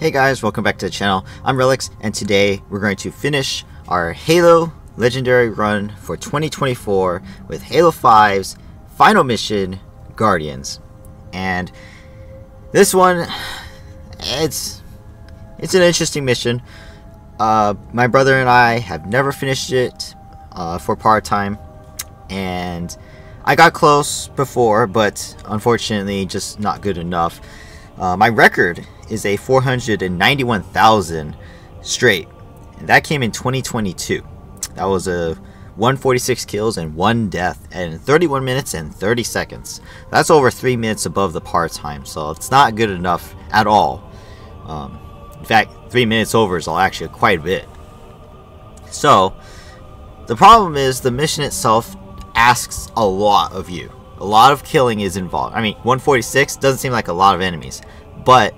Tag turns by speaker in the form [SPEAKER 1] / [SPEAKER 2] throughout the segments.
[SPEAKER 1] Hey guys, welcome back to the channel. I'm Relyks, and today we're going to finish our Halo Legendary run for 2024 with Halo 5's final mission, Guardians. And this one, it's it's an interesting mission. Uh, my brother and I have never finished it uh, for par time, and I got close before, but unfortunately, just not good enough. Uh, my record is a 491,000 straight, and that came in 2022. That was a 146 kills and one death in 31 minutes and 30 seconds. That's over three minutes above the par time, so it's not good enough at all. Um, in fact, three minutes over is actually quite a bit. So, the problem is the mission itself asks a lot of you. A lot of killing is involved. I mean, 146 doesn't seem like a lot of enemies, but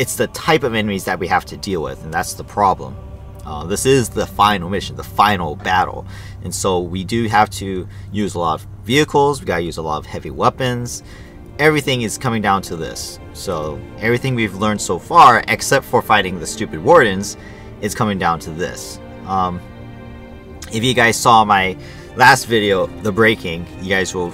[SPEAKER 1] it's the type of enemies that we have to deal with, and that's the problem. Uh, this is the final mission, the final battle, and so we do have to use a lot of vehicles. We gotta use a lot of heavy weapons. Everything is coming down to this. So everything we've learned so far, except for fighting the stupid wardens, is coming down to this. Um, if you guys saw my last video, the breaking, you guys will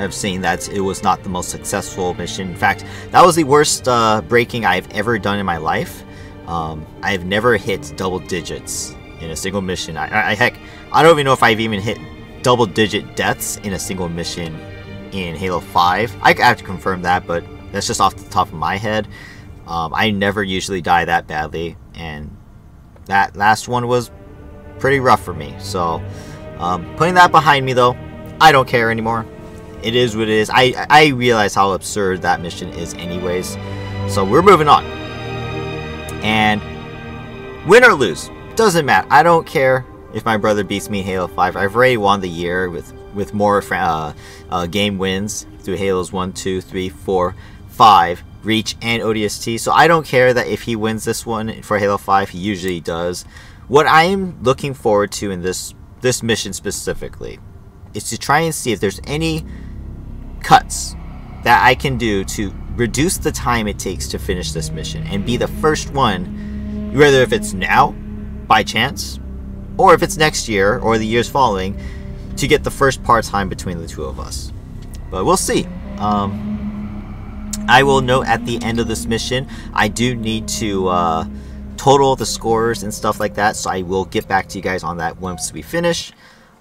[SPEAKER 1] have seen that it was not the most successful mission. In fact, that was the worst uh, breaking I've ever done in my life. Um, I've never hit double digits in a single mission. I, I, heck, I don't even know if I've even hit double digit deaths in a single mission in Halo 5. I have to confirm that, but that's just off the top of my head. Um, I never usually die that badly, and that last one was pretty rough for me. So, um, putting that behind me though, I don't care anymore it is what it is. I, I realize how absurd that mission is anyways. So we're moving on. And win or lose, doesn't matter. I don't care if my brother beats me Halo 5. I've already won the year with, with more uh, uh, game wins through Halos 1, 2, 3, 4, 5, Reach, and ODST. So I don't care that if he wins this one for Halo 5, he usually does. What I'm looking forward to in this this mission specifically is to try and see if there's any cuts that I can do to reduce the time it takes to finish this mission and be the first one, whether if it's now, by chance, or if it's next year or the years following, to get the first par time between the two of us. But we'll see. Um, I will note at the end of this mission, I do need to uh, total the scores and stuff like that, so I will get back to you guys on that once we finish.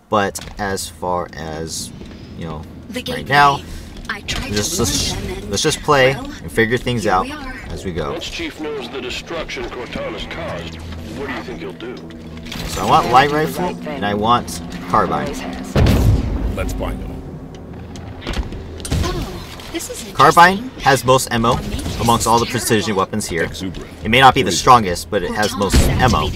[SPEAKER 1] But as far as, you know, right now, just, let's, let's just play well, and figure things out as we go.
[SPEAKER 2] Once Chief knows the destruction Cortana's caused, what do you think he'll do?
[SPEAKER 1] So I want light rifle and I want carbine.
[SPEAKER 3] Let's find them.
[SPEAKER 1] Oh, carbine has most ammo amongst all the precision weapons here. It may not be the strongest, but it has most ammo.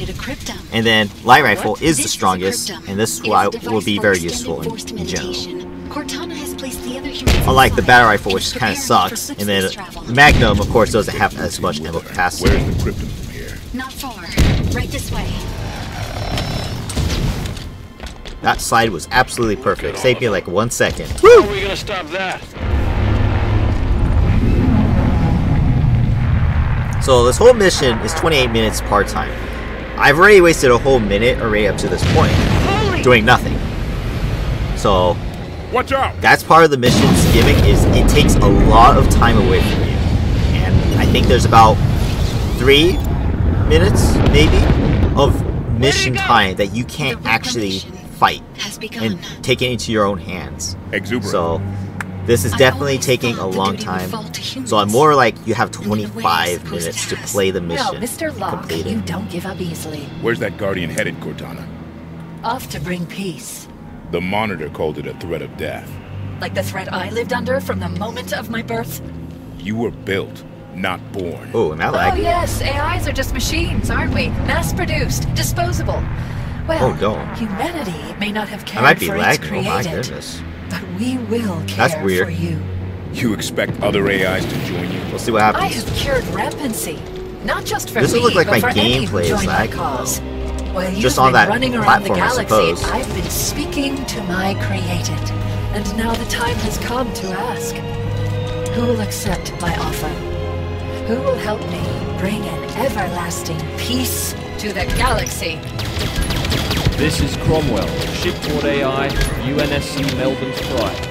[SPEAKER 1] And then light rifle is the strongest, and this will be very useful in, in general. Unlike the battle rifle, which kind of sucks, and then the Magnum, of course, doesn't have as much ammo capacity.
[SPEAKER 3] Where's the cryptum from here?
[SPEAKER 4] Not far. Right this way.
[SPEAKER 1] That slide was absolutely perfect. Saved me like one second.
[SPEAKER 2] Woo! How are we gonna stop that?
[SPEAKER 1] So this whole mission is 28 minutes par-time. I've already wasted a whole minute already up to this point, doing nothing. So
[SPEAKER 3] Watch out!
[SPEAKER 1] That's part of the mission's gimmick is it takes a lot of time away from you. And I think there's about three minutes, maybe, of mission time that you can't actually fight and take it into your own hands.
[SPEAKER 3] Exuberant.
[SPEAKER 1] So this is definitely taking a long time. So I'm more like you have 25 minutes to play the mission.
[SPEAKER 4] No, Mr. Locke, you don't give up easily.
[SPEAKER 3] Where's that Guardian headed, Cortana?
[SPEAKER 4] Off to bring peace.
[SPEAKER 3] The Monitor called it a threat of death.
[SPEAKER 4] Like the threat I lived under from the moment of my birth?
[SPEAKER 3] You were built, not born.
[SPEAKER 1] Oh, am I lagging?
[SPEAKER 4] Oh yes, AIs are just machines, aren't we? Mass-produced, disposable. Well,
[SPEAKER 1] oh,
[SPEAKER 4] humanity may not have cared
[SPEAKER 1] I might be
[SPEAKER 4] for
[SPEAKER 1] lagging.
[SPEAKER 4] its created,
[SPEAKER 1] oh my goodness.
[SPEAKER 4] but we will care
[SPEAKER 1] That's weird.
[SPEAKER 4] for you.
[SPEAKER 3] You expect other AIs to join you?
[SPEAKER 1] We'll see what happens.
[SPEAKER 4] I have cured rampancy, not just for
[SPEAKER 1] this
[SPEAKER 4] me,
[SPEAKER 1] look like
[SPEAKER 4] but
[SPEAKER 1] my
[SPEAKER 4] for any
[SPEAKER 1] gameplay
[SPEAKER 4] who
[SPEAKER 1] is
[SPEAKER 4] join my
[SPEAKER 1] lagging.
[SPEAKER 4] cause. While
[SPEAKER 1] Just
[SPEAKER 4] you've
[SPEAKER 1] on
[SPEAKER 4] been
[SPEAKER 1] that
[SPEAKER 4] running around the
[SPEAKER 1] platform, I
[SPEAKER 4] galaxy,
[SPEAKER 1] suppose.
[SPEAKER 4] I've been speaking to my created, and now the time has come to ask. Who will accept my offer? Who will help me bring an everlasting peace to the galaxy?
[SPEAKER 5] This is Cromwell, shipboard AI, UNSC Melbourne Pride.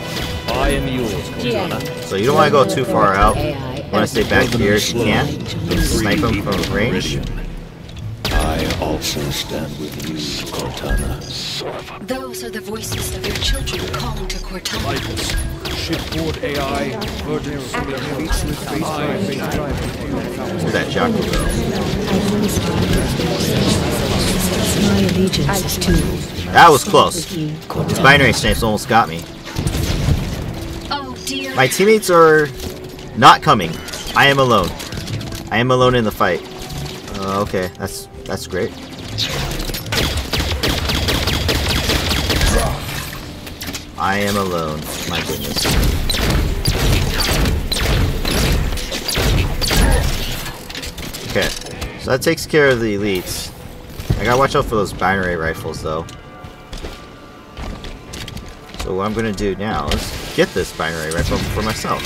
[SPEAKER 5] I am yours, Cortana.
[SPEAKER 1] So you don't want to go too far out. You want to stay back here if you can. Snipe him from range.
[SPEAKER 6] I also stand with you, Cortana.
[SPEAKER 7] Those are the voices of your children calling to Cortana.
[SPEAKER 5] Shipboard AI, Virgin
[SPEAKER 1] Where's that Jackal go?
[SPEAKER 8] My allegiance is
[SPEAKER 1] That was close. This binary snipes almost got me.
[SPEAKER 7] Oh.
[SPEAKER 1] My teammates are not coming. I am alone. I am alone in the fight. Uh, okay, that's that's great. I am alone. My goodness. Okay, so that takes care of the elites. I gotta watch out for those binary rifles, though. So what I'm gonna do now is get this binary rifle for myself.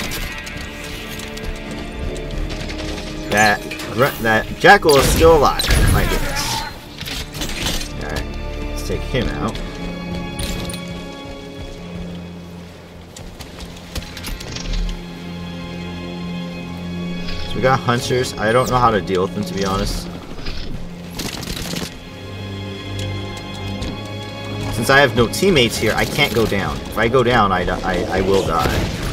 [SPEAKER 1] That that jackal is still alive. My goodness. Alright, let's take him out. So we got hunters. I don't know how to deal with them to be honest. Since I have no teammates here, I can't go down. If I go down, I, I, I will die.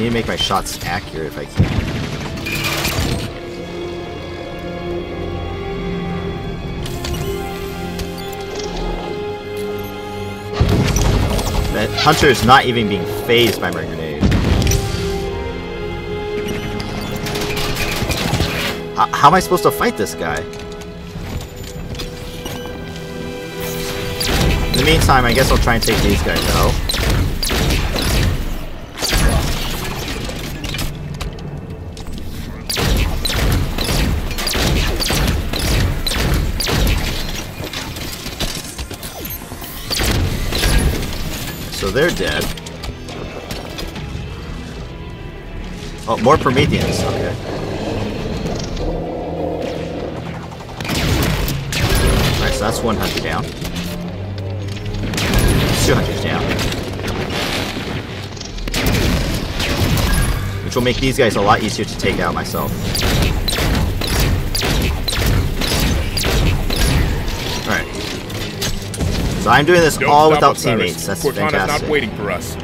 [SPEAKER 1] Need to make my shots accurate if I can. That hunter is not even being phased by my grenade. How, how am I supposed to fight this guy? In the meantime, I guess I'll try and take these guys out. They're dead. Oh, more Prometheans. Okay. Alright, so that's one hunter down. Two hunters down. Which will make these guys a lot easier to take out myself. So I'm doing this
[SPEAKER 3] Don't
[SPEAKER 1] all without teammates. That's
[SPEAKER 3] Cortana's
[SPEAKER 1] fantastic.
[SPEAKER 3] not waiting for us.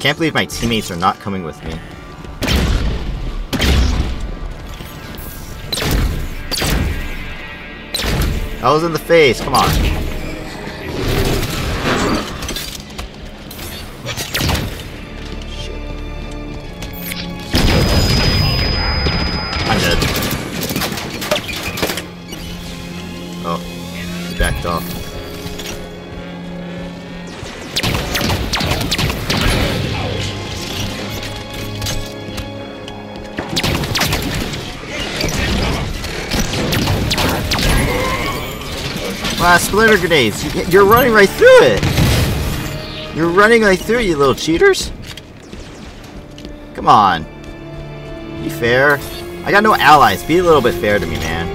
[SPEAKER 1] Can't believe my teammates are not coming with me. That was in the face, come on. Uh, splitter grenades. You're running right through it. You're running right through you little cheaters. Come on. Be fair. I got no allies. Be a little bit fair to me, man.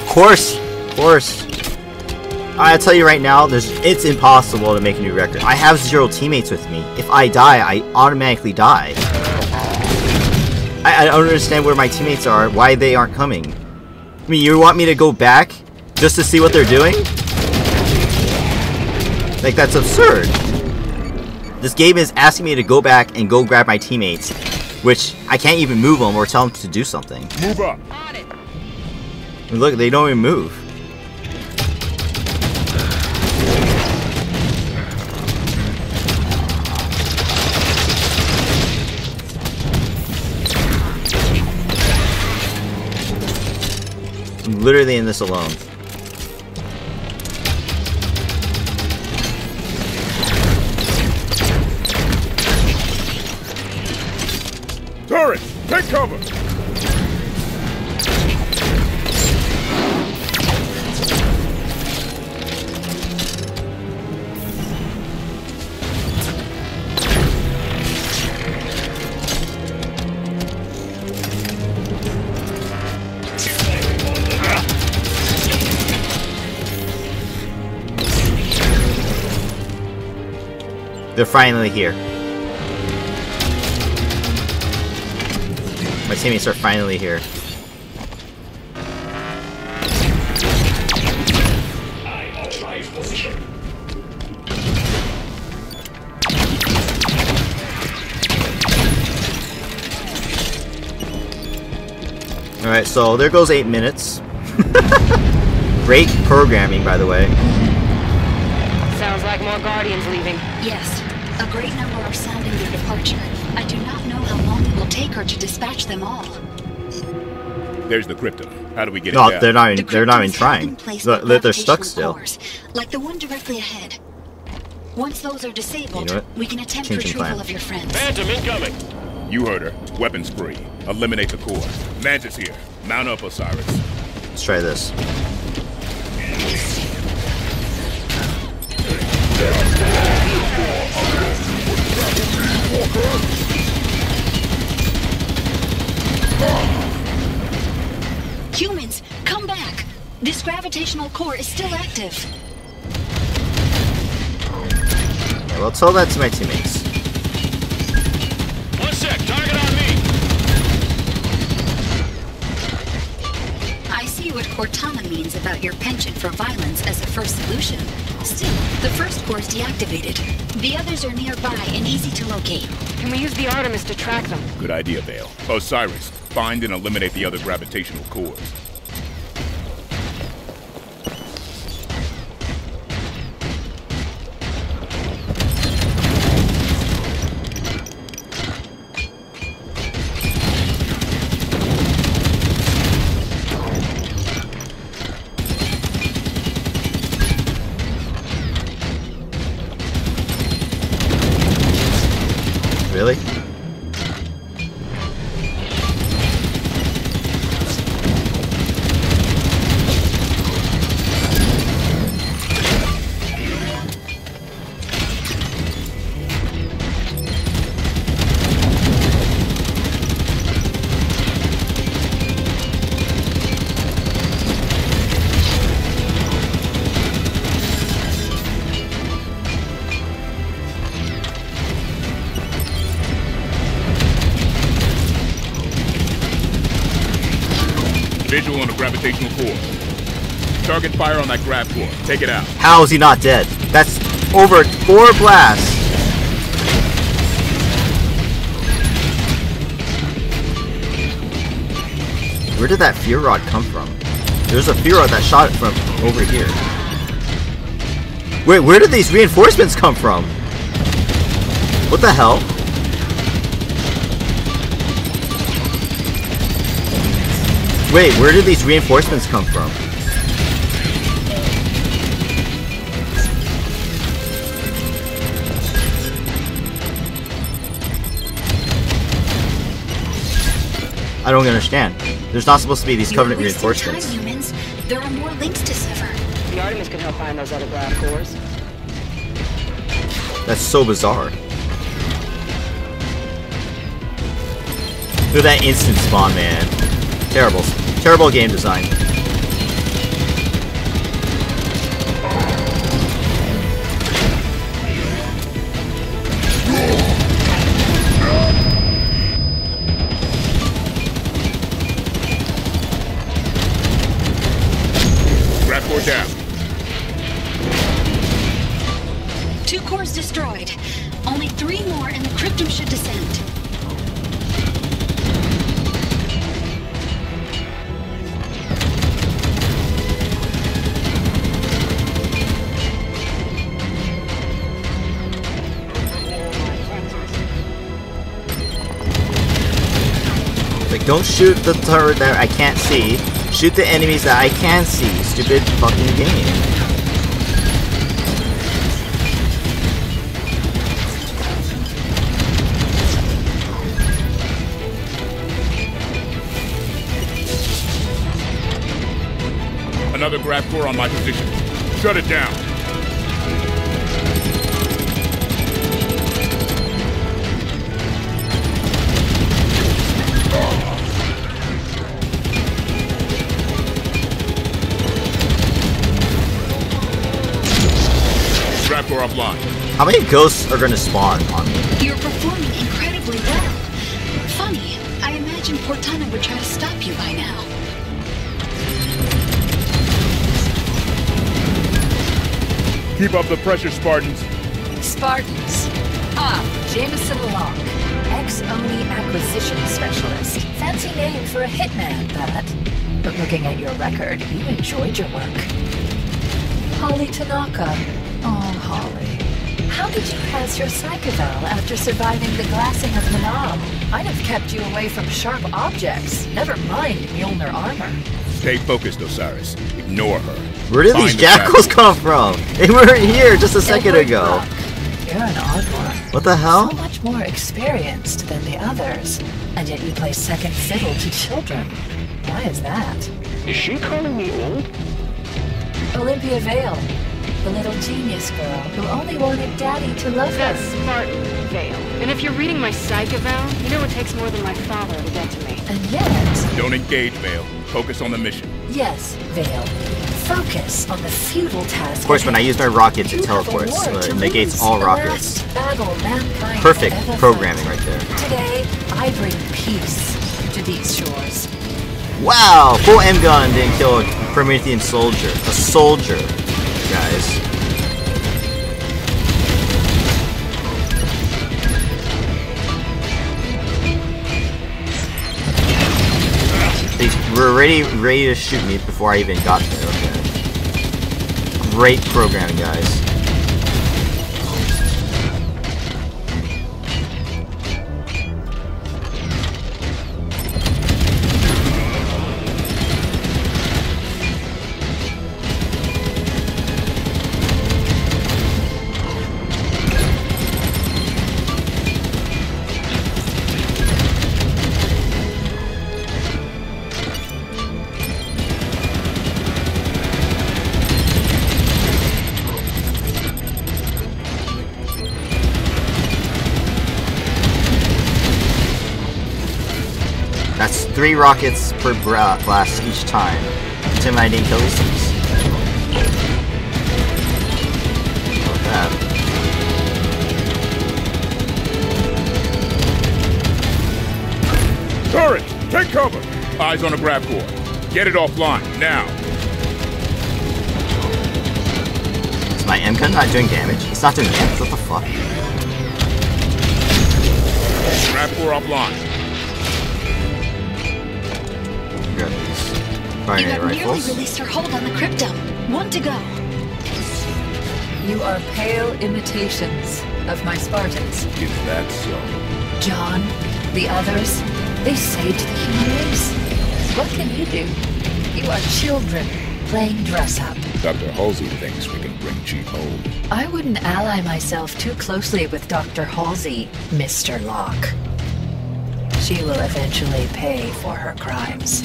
[SPEAKER 1] Of course. Of course. I tell you right now, there's it's impossible to make a new record. I have zero teammates with me. If I die, I automatically die. I, I don't understand where my teammates are, why they aren't coming. I mean, you want me to go back just to see what they're doing? Like, that's absurd. This game is asking me to go back and go grab my teammates Which I can't even move them or tell them to do something.
[SPEAKER 3] Move up.
[SPEAKER 1] Look, they don't even move. Literally in this alone.
[SPEAKER 3] Turret, take cover.
[SPEAKER 1] They're finally here. My teammates are finally here. Alright, so there goes eight minutes. Great programming, by the way.
[SPEAKER 9] Sounds like more Guardians leaving.
[SPEAKER 7] Yes, a great number are sounding their departure. I do not know how long it will take her to dispatch them all.
[SPEAKER 3] There's the cryptum. How do we get
[SPEAKER 1] No,
[SPEAKER 3] it down?
[SPEAKER 1] they're not. Even,
[SPEAKER 7] The
[SPEAKER 1] they're not even trying.
[SPEAKER 7] been placed
[SPEAKER 1] Look,
[SPEAKER 7] by
[SPEAKER 1] look, they're stuck still.
[SPEAKER 7] cores, like the one directly ahead. Once those are disabled,
[SPEAKER 1] You know
[SPEAKER 7] we can attempt
[SPEAKER 1] Changing
[SPEAKER 7] retrieval
[SPEAKER 1] plan.
[SPEAKER 7] of your friends.
[SPEAKER 2] Phantom incoming.
[SPEAKER 3] You heard her. Weapons free. Eliminate the core. Mantis here. Mount up, Osiris.
[SPEAKER 1] Let's try this.
[SPEAKER 7] Humans, come back! This gravitational core is still active.
[SPEAKER 1] Yeah, well, tell that to my teammates.
[SPEAKER 2] One sec. Target on me.
[SPEAKER 7] I see what Cortana means about your penchant for violence as a first solution. Still, the first core is deactivated. The others are nearby and easy to locate.
[SPEAKER 9] Can we use the Artemis to track them?
[SPEAKER 3] Good idea, Vale. Osiris, find and eliminate the other gravitational cores. The gravitational core. Target fire on that grav core. Take it out.
[SPEAKER 1] How is he not dead? That's over four blasts. Where did that fuel rod come from? There's a fuel rod that shot it from over here. Wait, where did these reinforcements come from? What the hell? Wait, where did these reinforcements come from? I don't understand. There's not supposed to be these
[SPEAKER 7] You
[SPEAKER 1] Covenant reinforcements.
[SPEAKER 7] Time, humans. There are more links to sever.
[SPEAKER 9] The Artemis can help find those other grav cores.
[SPEAKER 1] That's so bizarre. Look at that instant spawn, man. Terrible. Terrible game design. Don't shoot the turret that I can't see. Shoot the enemies that I can see. Stupid fucking game.
[SPEAKER 3] Another grav core on my position. Shut it down.
[SPEAKER 1] How many ghosts are gonna spawn on me?
[SPEAKER 7] You're performing incredibly well. Funny, I imagine Cortana would try to stop you by now.
[SPEAKER 3] Keep up the pressure, Spartans.
[SPEAKER 8] Spartans. Ah, Jameson Locke. Ex-ONI acquisition specialist. Fancy name for a hitman, that. But looking at your record, you enjoyed your work. Holly Tanaka. Oh, Holly. How did you pass your psych eval after surviving the glassing of Manam? I'd have kept you away from sharp objects. Never mind Mjolnir armor.
[SPEAKER 3] Stay focused, Osiris. Ignore her.
[SPEAKER 1] Where did
[SPEAKER 3] Find
[SPEAKER 1] these jackals
[SPEAKER 3] core.
[SPEAKER 1] come from? They weren't here just a second
[SPEAKER 8] Edward
[SPEAKER 1] ago.
[SPEAKER 8] Buck, You're an odd one.
[SPEAKER 1] What the hell?
[SPEAKER 8] So much more experienced than the others, and yet you play second fiddle to children. Why is that?
[SPEAKER 2] Is she calling me old?
[SPEAKER 8] Olympia Vale, the little genius girl who only wanted Daddy to love
[SPEAKER 9] That's
[SPEAKER 8] her.
[SPEAKER 9] Spartan Vale. And if you're reading my psych eval, you know it takes more than my father to get to me.
[SPEAKER 8] And yet,
[SPEAKER 3] Don't engage, Vale. Focus on the mission.
[SPEAKER 8] yes, Vale, focus on the futile task.
[SPEAKER 1] Of course, when I
[SPEAKER 8] ahead.
[SPEAKER 1] use my rocket,
[SPEAKER 8] You
[SPEAKER 1] it teleports.
[SPEAKER 8] war
[SPEAKER 1] So it negates all rockets.
[SPEAKER 8] last battle mankind
[SPEAKER 1] Perfect programming
[SPEAKER 8] fight.
[SPEAKER 1] right there.
[SPEAKER 8] Today, I bring peace to these shores.
[SPEAKER 1] Wow, full M gun didn't kill a Promethean soldier. A soldier, guys. They were already ready to shoot me before I even got there. Okay. Great programming, guys. Three rockets per blast each time. Tim and I didn't kill these things.
[SPEAKER 3] Turret, take cover. Eyes on a grav core. Get it offline, now.
[SPEAKER 1] Is my M gun not doing damage? It's not doing damage. What the fuck?
[SPEAKER 3] Grav core offline.
[SPEAKER 7] You
[SPEAKER 1] bayonet
[SPEAKER 7] have nearly released her hold on the cryptum. One to go.
[SPEAKER 8] You are pale imitations of my Spartans.
[SPEAKER 3] Is that so?
[SPEAKER 8] John, the others, they saved the human race. What can you do? You are children playing dress up.
[SPEAKER 3] Dr. Halsey thinks we can bring Chief home.
[SPEAKER 8] I wouldn't ally myself too closely with Dr. Halsey, Mr. Locke. She will eventually pay for her crimes.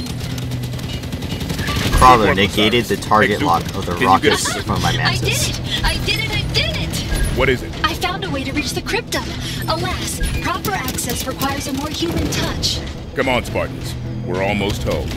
[SPEAKER 1] Crawler negated the target
[SPEAKER 3] Hey,
[SPEAKER 1] lock of the
[SPEAKER 3] can you get
[SPEAKER 1] rockets from my
[SPEAKER 7] I did it! I did it! I did it!
[SPEAKER 3] What is it?
[SPEAKER 7] I found a way to reach the cryptum. Alas, proper access requires a more human touch.
[SPEAKER 3] Come on, Spartans. We're almost home.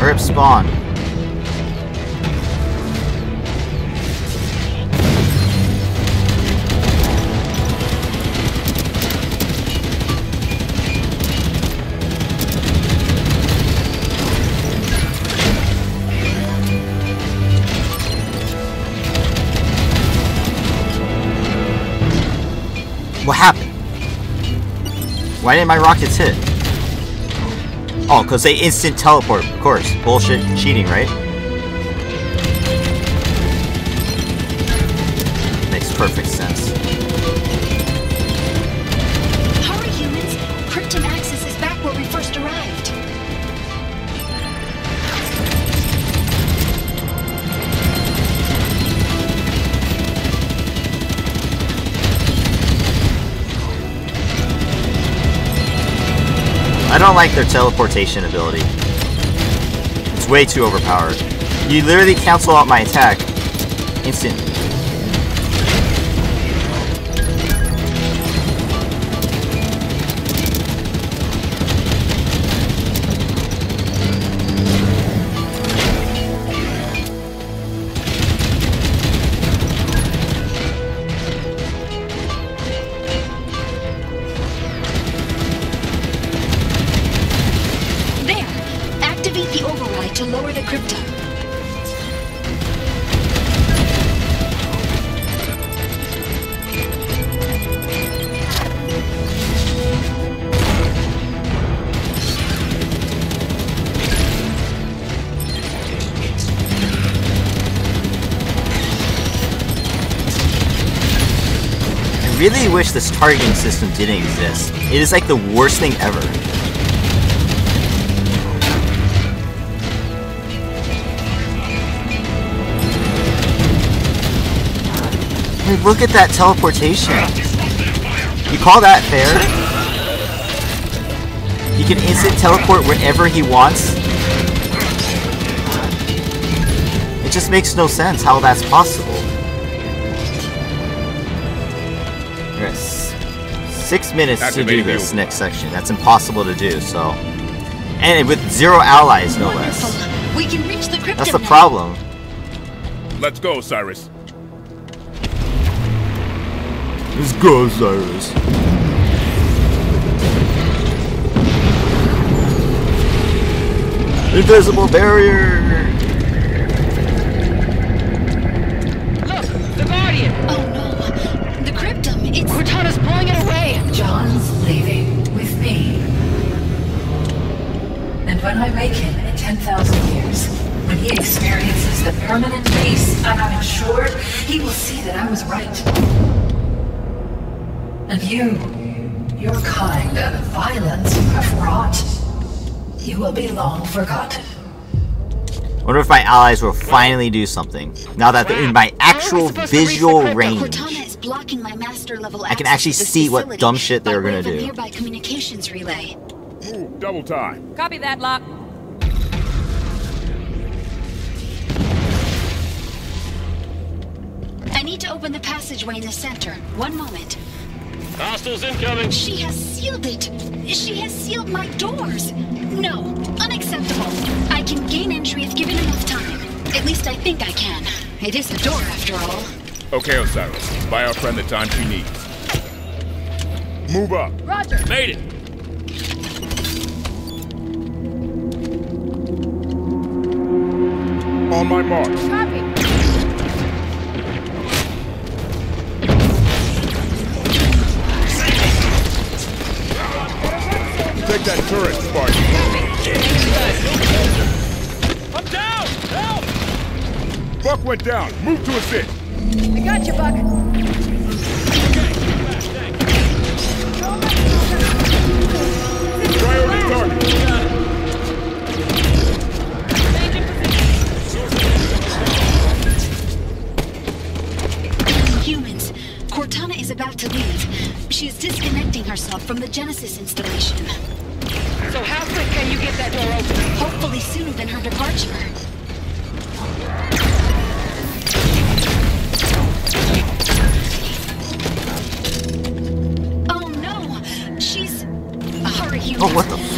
[SPEAKER 1] Rip spawn. What happened? Why didn't my rockets hit? Oh, because they instant teleport, of course. Bullshit cheating, right? Makes perfect sense. Don't like their teleportation ability. It's way too overpowered. You literally cancel out my attack instantly. Wish this targeting system didn't exist. It is like the worst thing ever. Look at that teleportation. You call that fair? He can instant teleport wherever he wants? It just makes no sense how that's possible. Six minutes to do this
[SPEAKER 3] over-
[SPEAKER 1] next section. That's impossible to do, so. And with zero allies, no less.
[SPEAKER 7] We can reach the cryptum
[SPEAKER 1] That's the problem.
[SPEAKER 3] Let's go, Cyrus.
[SPEAKER 1] Let's go, Cyrus. Invisible barrier!
[SPEAKER 9] Look, the Guardian!
[SPEAKER 7] Oh no! The cryptum, it's...
[SPEAKER 9] Cortana's pulling it away!
[SPEAKER 4] John's leaving with me. And when I wake him in 10,000 years, when he experiences the permanent peace I have ensured, he will see that I was right. And you, your kind and violence you have wrought, you will be long forgotten.
[SPEAKER 1] wonder if my allies will finally do something. Now that they're in my actual
[SPEAKER 9] supposed to reach the
[SPEAKER 1] visual
[SPEAKER 9] crypto?
[SPEAKER 1] range.
[SPEAKER 7] Cortana is blocking my master level
[SPEAKER 1] I can actually
[SPEAKER 7] to this
[SPEAKER 1] see what dumb shit they're
[SPEAKER 7] way
[SPEAKER 1] gonna do.
[SPEAKER 7] nearby communications relay.
[SPEAKER 3] Ooh, double time.
[SPEAKER 9] Copy that, Locke.
[SPEAKER 7] I need to open the passageway in the center. One moment.
[SPEAKER 2] Hostiles incoming.
[SPEAKER 7] She has sealed it. She has sealed my doors. No, unacceptable. I can gain entry if given enough time. At least I think I can. It is a door, after all.
[SPEAKER 3] Okay, Osiris. Buy our friend the time she needs. Move up.
[SPEAKER 9] Roger.
[SPEAKER 3] Made it. On my mark.
[SPEAKER 9] Copy.
[SPEAKER 3] Take that turret, Spartan.
[SPEAKER 9] I'm down! Help!
[SPEAKER 3] Buck went down. Move to assist.
[SPEAKER 9] I got you, Buck.
[SPEAKER 3] Priority target.
[SPEAKER 7] Humans, Cortana is about to leave. She is disconnecting herself from the Genesis installation.
[SPEAKER 9] So how quick can you get that door open?
[SPEAKER 7] Hopefully sooner than her departure.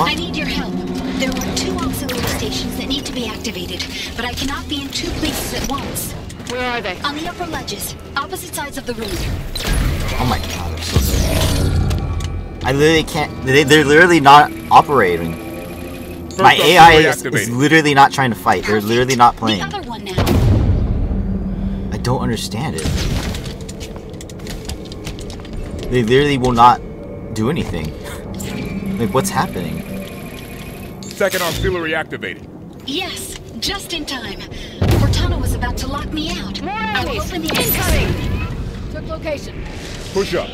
[SPEAKER 7] I need your help. There are two auxiliary stations that need to be activated, but I cannot be in two places at once.
[SPEAKER 9] Where are they?
[SPEAKER 7] On the upper ledges, opposite sides of the room.
[SPEAKER 1] Oh my god, I'm so sorry. I literally can't. They, they're literally not operating.
[SPEAKER 3] First
[SPEAKER 1] My AI is, is literally not trying to fight. They're literally not
[SPEAKER 7] The
[SPEAKER 1] playing.
[SPEAKER 7] other one now.
[SPEAKER 1] I don't understand it. They literally will not do anything. like, what's happening?
[SPEAKER 3] Second auxiliary activated.
[SPEAKER 7] Yes, just in time. Cortana was about to lock me out.
[SPEAKER 9] More
[SPEAKER 7] I'll
[SPEAKER 9] enemies!
[SPEAKER 7] open the
[SPEAKER 9] Incoming! Took location.
[SPEAKER 3] Push up.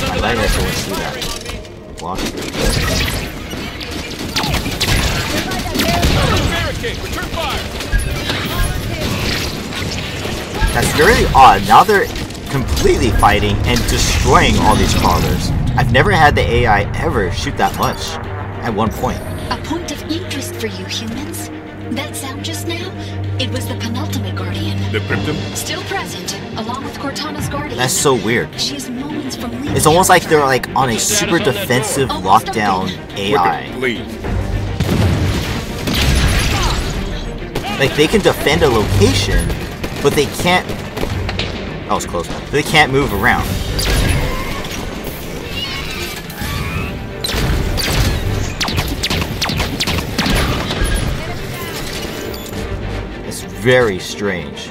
[SPEAKER 1] I like it to see that. Watch.
[SPEAKER 3] Barricade, return fire!
[SPEAKER 1] That's very odd. Now they're completely fighting and destroying all these crawlers. I've never had the AI ever shoot that much at one point.
[SPEAKER 7] A point of interest for you humans. That sound just now? It was the penultimate guardian.
[SPEAKER 3] The cryptum?
[SPEAKER 7] Still present, along with Cortana's guardian.
[SPEAKER 1] That's so weird.
[SPEAKER 7] She is moments from leaving.
[SPEAKER 1] It's almost like they're like on a super defensive
[SPEAKER 7] Almost
[SPEAKER 1] lockdown AI.
[SPEAKER 3] Wiccan, leave.
[SPEAKER 1] Like they can defend a location, but they can't. That was close. They can't move around. It's very strange.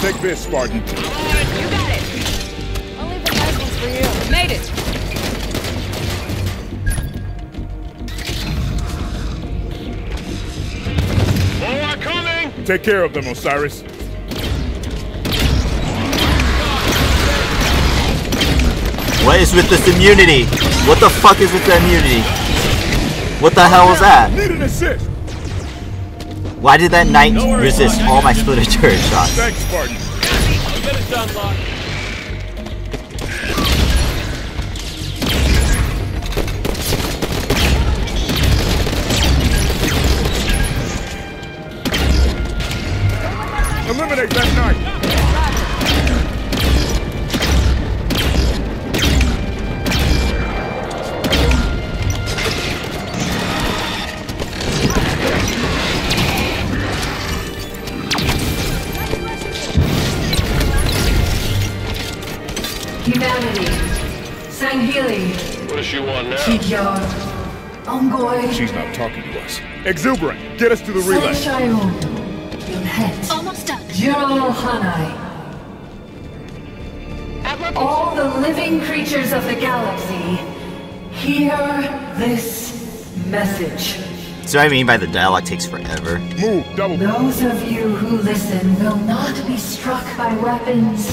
[SPEAKER 3] Take this, Spartan.
[SPEAKER 9] You got it. I'll the nice ones for you. Made it.
[SPEAKER 3] Take care of them, Osiris.
[SPEAKER 1] What is with this immunity? What the fuck is with the immunity? What the hell was that?
[SPEAKER 3] Need an assist.
[SPEAKER 1] Why did that knight resist all my splitter turret shots?
[SPEAKER 3] Thanks, Spartan.
[SPEAKER 2] Want.
[SPEAKER 8] Ongoy.
[SPEAKER 3] She's not talking to us. Exuberant, get us to the relay.
[SPEAKER 8] Shayon. Yunhet.
[SPEAKER 7] Almost done.
[SPEAKER 8] Jiro Hanai. All the living creatures of the galaxy, hear this message.
[SPEAKER 1] So I mean by the dialogue takes forever?
[SPEAKER 3] Move, double.
[SPEAKER 8] Those of you who listen will not be struck by weapons.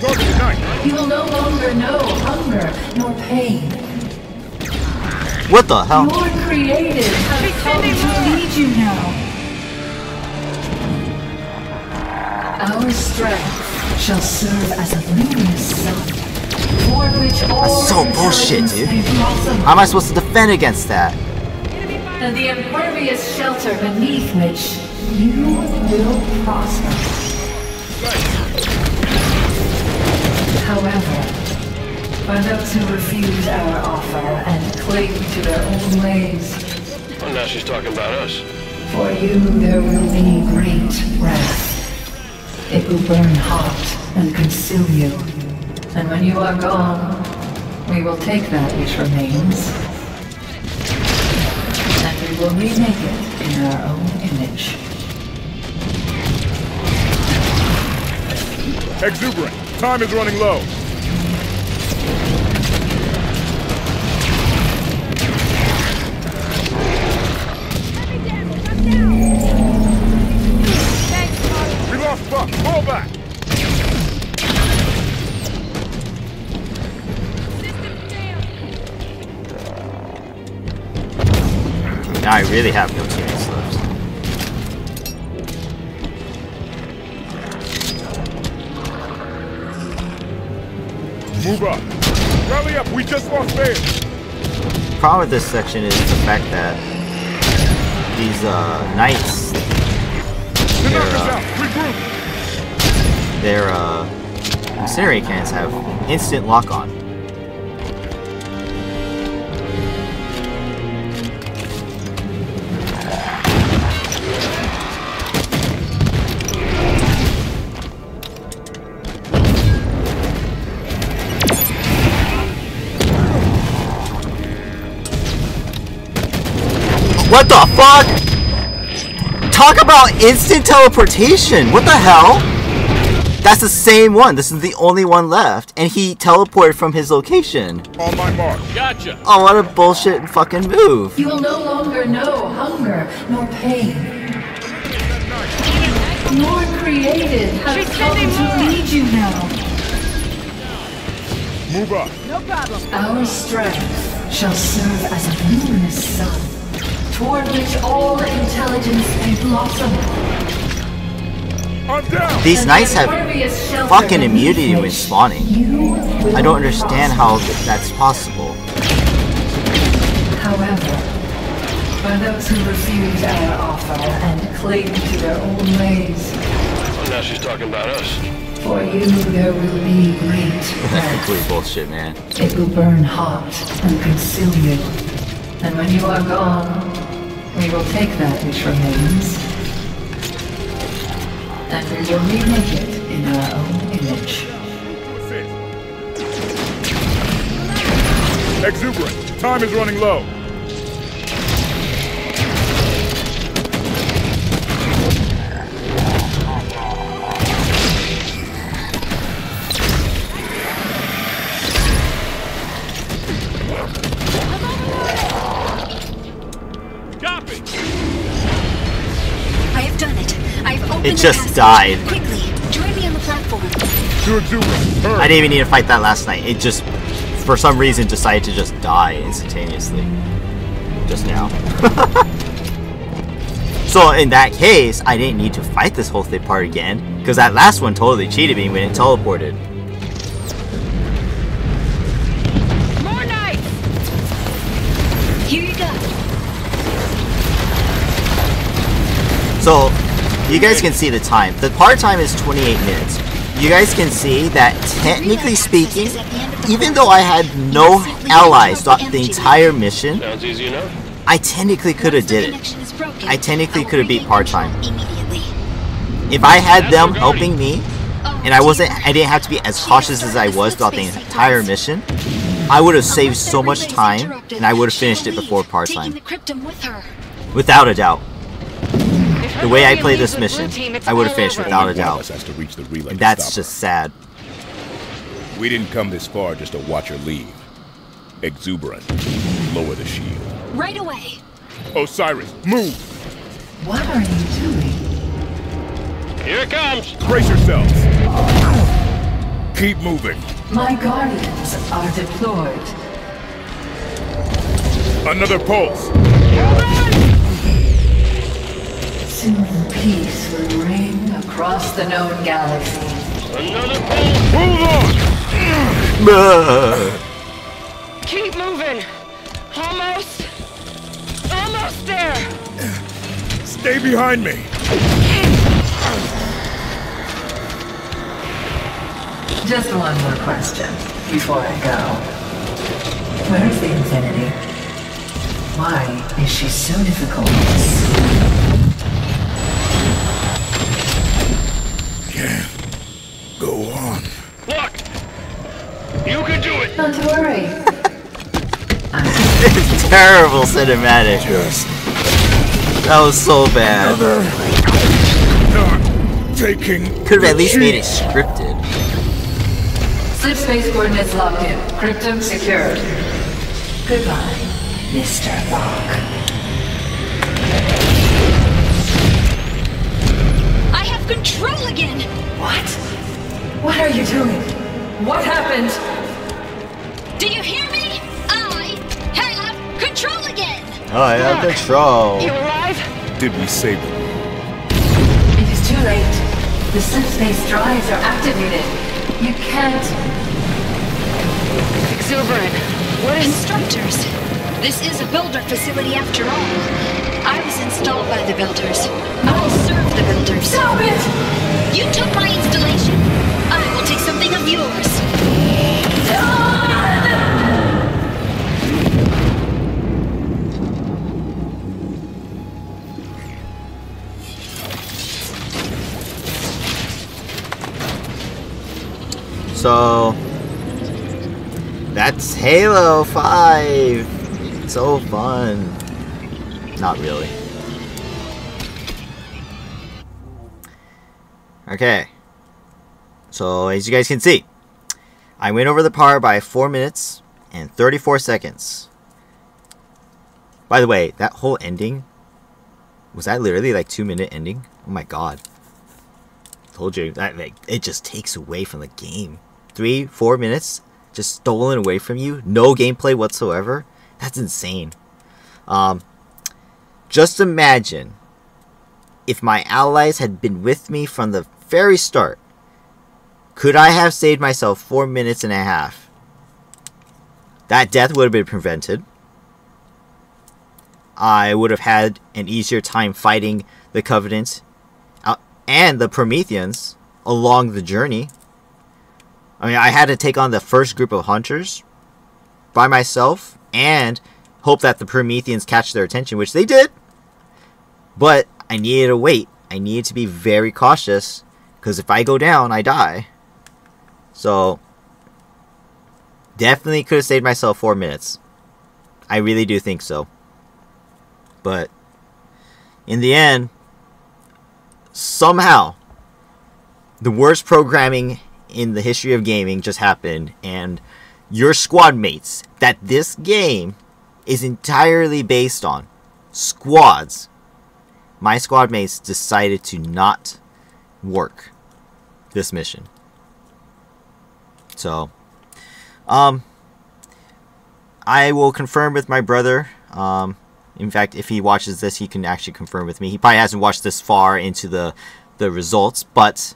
[SPEAKER 3] The knight.
[SPEAKER 8] You will no longer know hunger nor pain.
[SPEAKER 1] What the hell?
[SPEAKER 8] Your creative have come to lead you now. Our strength shall serve as a luminous sun,
[SPEAKER 1] That's so bullshit, dude. How am I supposed to defend against that?
[SPEAKER 8] and the impervious shelter beneath which you will prosper. However, for those who refuse our offer and cling to their own ways,
[SPEAKER 2] Oh, now she's talking about us.
[SPEAKER 8] For you there will be great wrath. It will burn hot and consume you. And when you are gone, we will take that which remains. And we will remake it in our own image.
[SPEAKER 3] Exuberant, time is running low. We lost Buck. Fall back.
[SPEAKER 1] Now I really have no teammates
[SPEAKER 3] Move up. Rally up. We just lost Babe.
[SPEAKER 1] Problem with this section is the fact that these uh, knights,
[SPEAKER 3] us
[SPEAKER 1] uh, their uh, incendiary cans have instant lock What the fuck? Talk about instant teleportation. What the hell? That's the same one. This is the only one left. And he teleported from his location.
[SPEAKER 3] On my mark. Gotcha.
[SPEAKER 1] Oh, what a bullshit fucking move.
[SPEAKER 8] You will no longer know hunger nor pain. More created has come to lead you now.
[SPEAKER 3] Move up.
[SPEAKER 9] No problem.
[SPEAKER 8] Our strength shall serve as a luminous sun, toward which all intelligence may blossom.
[SPEAKER 1] These knights have fucking immunity when spawning. I don't understand how that's possible.
[SPEAKER 8] However, for those who refuse our offer and cling to their old ways,
[SPEAKER 2] Well, now she's talking about us.
[SPEAKER 8] for you there will be great
[SPEAKER 1] That's complete bullshit, man.
[SPEAKER 8] It will burn hot and consume you. And when you are gone, we will take that which remains. And we will remake it in our own image.
[SPEAKER 3] Exuberant. Time is running low.
[SPEAKER 7] It
[SPEAKER 1] just died.
[SPEAKER 7] Quickly, join me on the platform.
[SPEAKER 3] To exuberant.
[SPEAKER 1] I didn't even need to fight that last knight. It just, for some reason, decided to just die instantaneously. Just now. so in that case, I didn't need to fight this whole thing part again, because that last one totally cheated me when it teleported.
[SPEAKER 9] More knights.
[SPEAKER 7] Here you go.
[SPEAKER 1] So, you guys can see the time. The par time is 28 minutes. You guys can see that, technically speaking, even though I had no allies throughout the entire mission,
[SPEAKER 2] Sounds easy enough.
[SPEAKER 1] I technically could have did it.
[SPEAKER 7] connection is broken,
[SPEAKER 1] I technically could have beat
[SPEAKER 7] par-time. Immediately.
[SPEAKER 1] If I had them helping me, and I wasn't. I didn't have to be as cautious as I was throughout the entire mission, I would have saved so much time, and I would have finished it before part
[SPEAKER 7] taking
[SPEAKER 1] time,
[SPEAKER 7] the cryptum with her.
[SPEAKER 1] without a doubt.
[SPEAKER 9] If her
[SPEAKER 1] The way I
[SPEAKER 9] play
[SPEAKER 1] this mission, I would have
[SPEAKER 9] all
[SPEAKER 1] finished without a doubt,
[SPEAKER 10] us has to reach the relay
[SPEAKER 1] and that's just sad.
[SPEAKER 10] We didn't come this far just to watch her leave. Exuberant. Lower the shield.
[SPEAKER 7] Right away.
[SPEAKER 3] Osiris, move.
[SPEAKER 8] What are you doing?
[SPEAKER 2] Here it comes.
[SPEAKER 3] Brace yourselves. Keep moving.
[SPEAKER 8] My guardians are deployed.
[SPEAKER 3] Another pulse.
[SPEAKER 8] Soon peace will reign across the known galaxy.
[SPEAKER 2] Another pulse.
[SPEAKER 3] Hold on.
[SPEAKER 9] Keep moving. Almost. Almost there.
[SPEAKER 3] Stay behind me.
[SPEAKER 8] Just one more question before I go. Where is the Infinity? Why is she so difficult to see?
[SPEAKER 3] Can't go on.
[SPEAKER 2] Look. You can do it.
[SPEAKER 8] Not to worry.
[SPEAKER 1] It's terrible cinematic. That was so bad.
[SPEAKER 3] Not taking.
[SPEAKER 1] Could have at least made it scripted.
[SPEAKER 8] Slip space coordinates locked in. Cryptum secured. Goodbye, Mr. Locke.
[SPEAKER 7] I have control again.
[SPEAKER 8] What? What are you doing? What happened?
[SPEAKER 7] Do you hear me? I have control again.
[SPEAKER 1] I have control.
[SPEAKER 9] You alive?
[SPEAKER 10] Did we save her?
[SPEAKER 8] It is too late. The slip space drives are activated. You can't.
[SPEAKER 9] Exuberant. What is...
[SPEAKER 7] Instructors. This is a builder facility after all. I was installed by the builders. I'll serve the builders.
[SPEAKER 8] Stop it!
[SPEAKER 7] You took my installation. I will take something of yours.
[SPEAKER 1] So that's Halo 5. It's So fun. not really. Okay. So, as you guys can see, I went over the par by 4 minutes and 34 seconds. By the way, that whole ending, was that literally like 2 minute ending? Oh my god. Told you, that like, it just takes away from the game. 3, 4 minutes just stolen away from you, no gameplay whatsoever. That's insane. Um, just imagine if my allies had been with me from the very start. Could I have saved myself four minutes and a half? That death would have been prevented. I would have had an easier time fighting the Covenant uh, and the Prometheans along the journey. I mean, I had to take on the first group of hunters by myself and hope that the Prometheans catch their attention, which they did. But I needed to wait. I needed to be very cautious because if I go down, I die. So, definitely could have saved myself four minutes. I really do think so. But, in the end, somehow, the worst programming in the history of gaming just happened, and your squad mates that this game is entirely based on squads. My squad mates decided to not work this mission. So, um, I will confirm with my brother. Um, in fact, if he watches this, he can actually confirm with me. He probably hasn't watched this far into the the results, but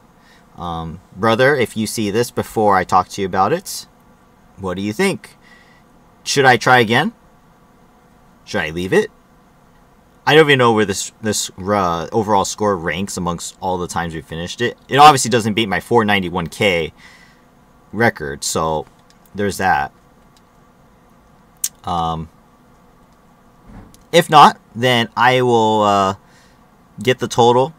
[SPEAKER 1] um, brother, if you see this before I talk to you about it, what do you think? Should I try again? Should I leave it? I don't even know where this this uh, overall score ranks amongst all the times we finished it. It obviously doesn't beat my 491k record, so there's that. Um, if not, then I will uh, get the total.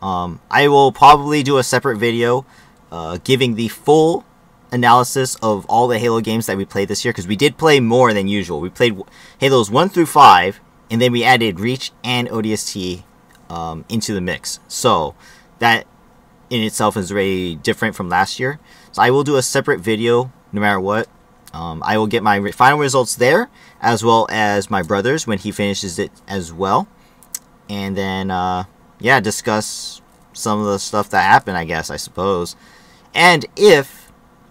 [SPEAKER 1] Um, I will probably do a separate video uh, giving the full analysis of all the Halo games that we played this year because we did play more than usual. We played Halos 1 through 5 and then we added Reach and ODST um, into the mix. So that in itself is very different from last year. So I will do a separate video no matter what. Um, I will get my re final results there as well as my brother's when he finishes it as well. And then, uh, yeah, discuss some of the stuff that happened, I guess, I suppose. And if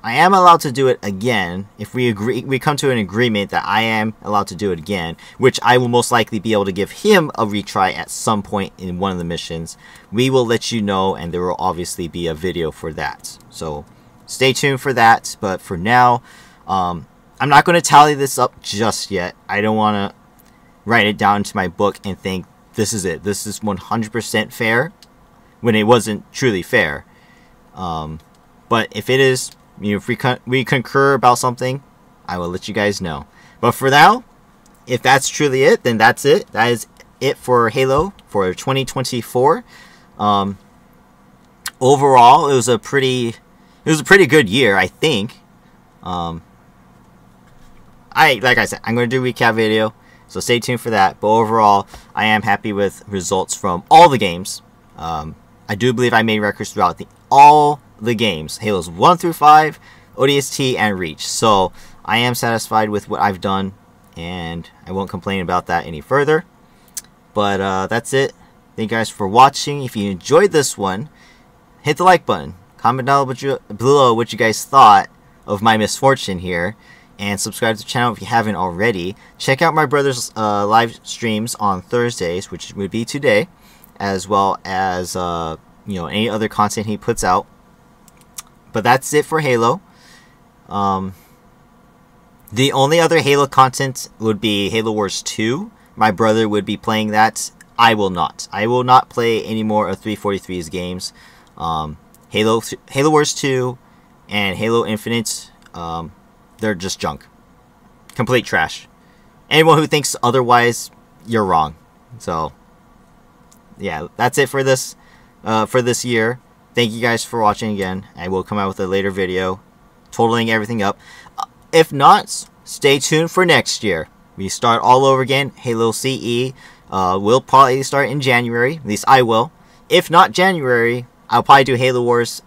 [SPEAKER 1] I am allowed to do it again if we agree we come to an agreement that I am allowed to do it again, which I will most likely be able to give him a retry at some point in one of the missions. We will let you know and there will obviously be a video for that. So stay tuned for that, but for now, um, I'm not going to tally this up just yet. I don't want to write it down to my book and think this is it. This is 100% fair when it wasn't truly fair. Um, but if it is, if we, con we concur about something, I will let you guys know. But for now, if that's truly it, then that's it. That is it for Halo for 2024. Um, overall, it was a pretty, it was a pretty good year, I think. Um, I like I said, I'm going to do a recap video, so stay tuned for that. But overall, I am happy with results from all the games. Um, I do believe I made records throughout the all the games Halos 1 through 5, ODST, and Reach. So I am satisfied with what I've done, and I won't complain about that any further. But uh, that's it. Thank you guys for watching. If you enjoyed this one, hit the like button. Comment down below what you guys thought of my misfortune here. And subscribe to the channel if you haven't already. Check out my brother's uh, live streams on Thursdays, which would be today, as well as uh, you know any other content he puts out. But that's it for Halo. Um, the only other Halo content would be Halo Wars 2. My brother would be playing that. I will not. I will not play any more of 343's games. Um, Halo Halo Wars 2 and Halo Infinite, um, they're just junk. Complete trash. Anyone who thinks otherwise, you're wrong. So, yeah, that's it for this uh, for this year. Thank you guys for watching again. I will come out with a later video totaling everything up. Uh, if not, stay tuned for next year. we start all over again. Halo CE uh, will probably start in January. At least I will. If not January, I'll probably do Halo Wars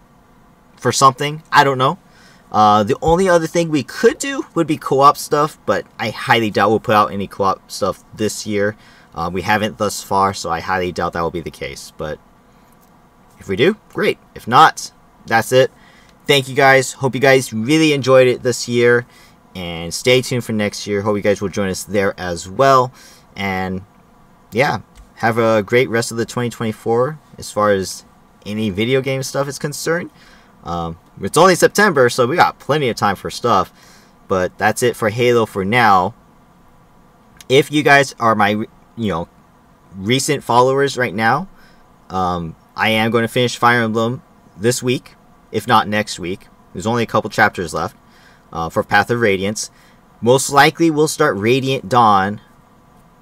[SPEAKER 1] for something. I don't know. Uh, the only other thing we could do would be co-op stuff, but I highly doubt we'll put out any co-op stuff this year. Uh, we haven't thus far, so I highly doubt that will be the case. But if we do, great. If not, that's it. Thank you guys. Hope you guys really enjoyed it this year. And stay tuned for next year. Hope you guys will join us there as well. And yeah, have a great rest of the 2024 as far as any video game stuff is concerned. Um, it's only September, so we got plenty of time for stuff. But that's it for Halo for now. If you guys are my, you know, recent followers right now, um, I am going to finish Fire Emblem this week, if not next week. There's only a couple chapters left uh, for Path of Radiance. Most likely, we'll start Radiant Dawn,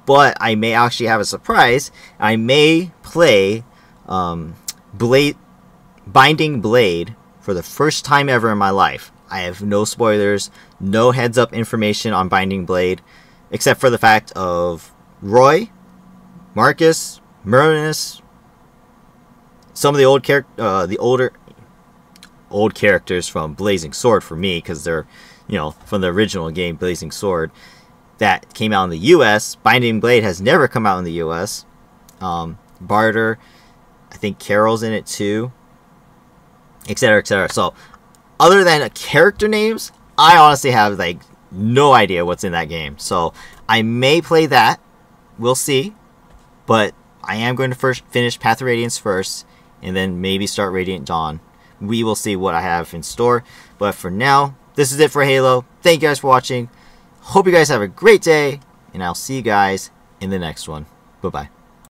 [SPEAKER 1] but I may actually have a surprise. I may play um, Blade, Binding Blade for the first time ever in my life. I have no spoilers, no heads up information on Binding Blade, except for the fact of Roy, Marcus, Merlinus, some of the old character, uh, the older old characters from Blazing Sword for me because they're, you know, from the original game Blazing Sword that came out in the U.S. Binding Blade has never come out in the U.S. Um, Bartre, I think Karel's in it too etc., etc. So, other than character names, I honestly have like no idea what's in that game. So, I may play that. We'll see. But I am going to first finish Path of Radiance first, and then maybe start Radiant Dawn. We will see what I have in store. But for now, this is it for Halo. Thank you guys for watching. Hope you guys have a great day, and I'll see you guys in the next one. Bye bye.